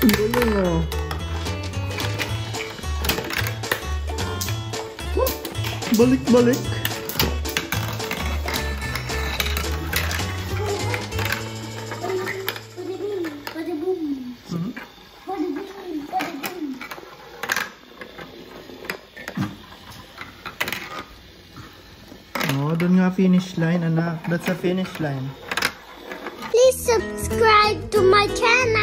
몰리노 balik-balik hmm. Oh, dun nga finish line anak. That's a finish line. Please subscribe to my channel.